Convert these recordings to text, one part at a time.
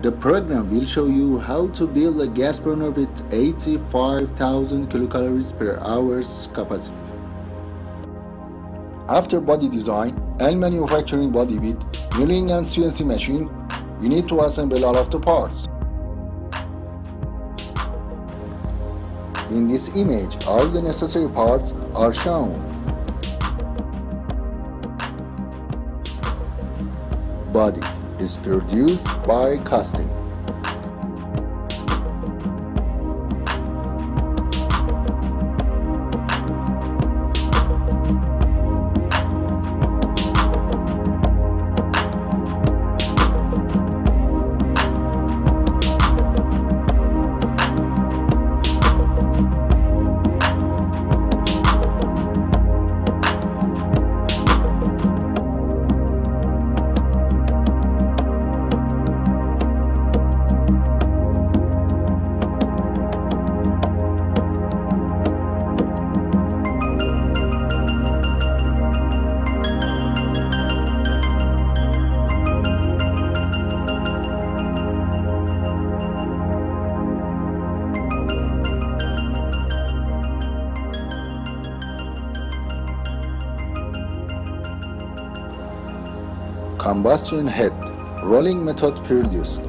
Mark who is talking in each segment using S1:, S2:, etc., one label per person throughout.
S1: The program will show you how to build a gas burner with 85,000 kilocalories per hour's capacity. After body design and manufacturing body with milling and CNC machine, we need to assemble all of the parts. In this image, all the necessary parts are shown. Body is produced by casting. Combustion head rolling method produced.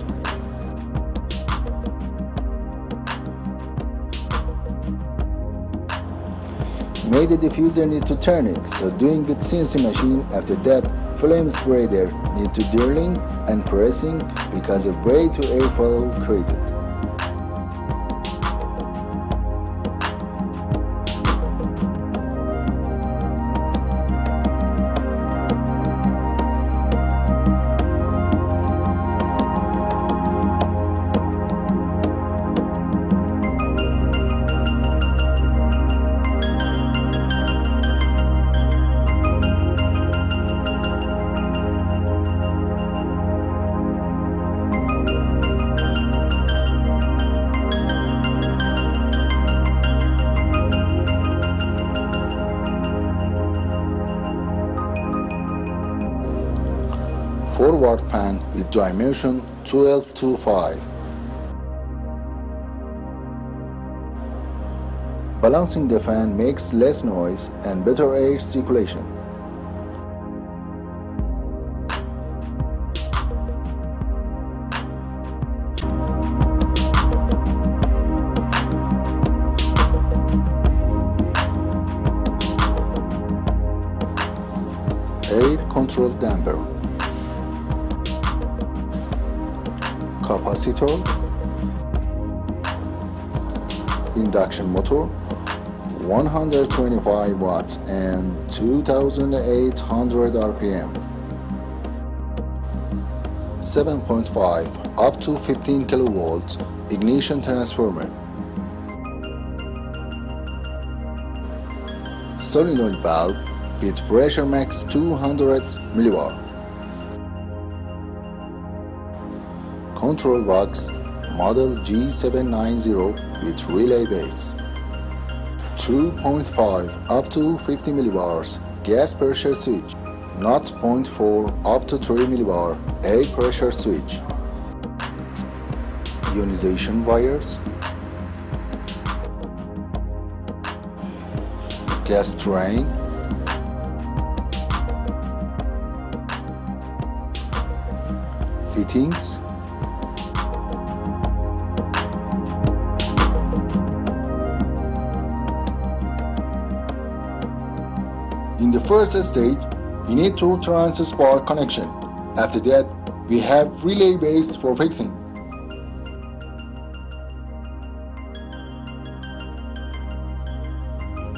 S1: Made the diffuser need to turning, so doing with CNC machine after that flame spreader need to drilling and pressing because of way to airflow created. Fan with dimension 12 to 5. Balancing the fan makes less noise and better air circulation. Air control damper capacitor, induction motor, 125 watts and 2800 RPM. 7.5 up to 15 kilovolts ignition transformer. Solenoid valve with pressure max 200 millibar. Control box model G790 with relay base. 2.5 up to 50 millibars gas pressure switch, not 0.4 up to 3 millibar air pressure switch. Ionization wires, gas drain, fittings, In the first stage, we need to trans spark connection. After that, we have relay base for fixing.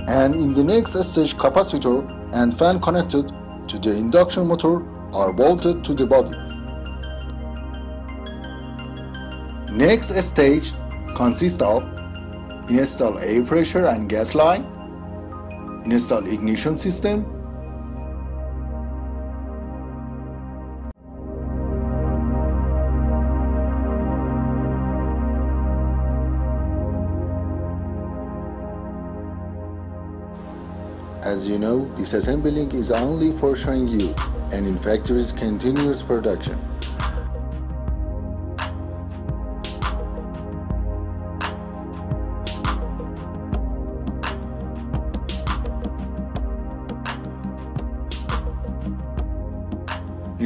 S1: And in the next stage, capacitor and fan connected to the induction motor are bolted to the body. Next stage consists of install air pressure and gas line, install ignition system As you know, disassembling is only for showing you and in factories continuous production.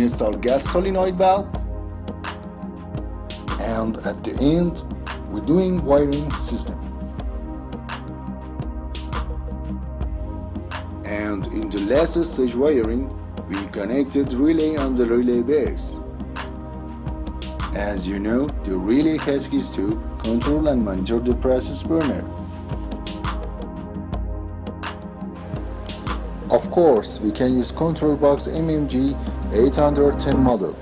S1: Install gas solenoid valve, and at the end, we're doing wiring system. And in the last stage wiring, we connected relay on the relay base. As you know, the relay has is to control and monitor the process burner. Of course, we can use control box MMG 810 model.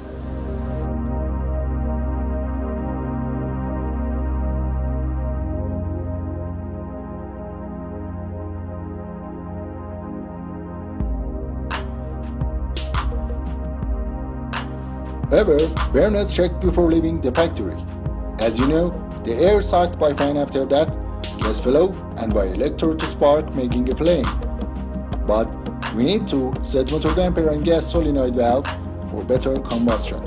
S1: However, burners checked before leaving the factory. As you know, the air sucked by fan after that, gas flow, and by electrode to spark making a flame. But we need to set motor damper and gas solenoid valve for better combustion.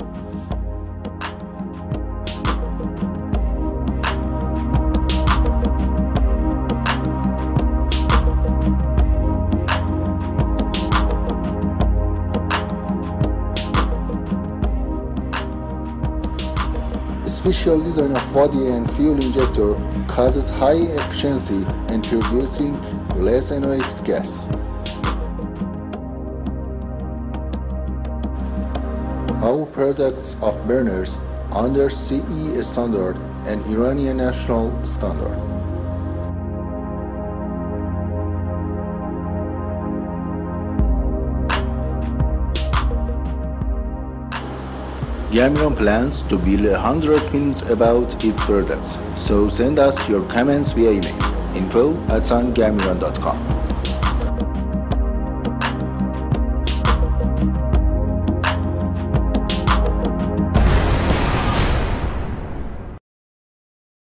S1: special design of body and fuel injector causes high efficiency and producing less NOx gas. Our products of burners under CE standard and Iranian national standard. Garmiran plans to build a hundred films about its products, so send us your comments via email info at sungamiron.com.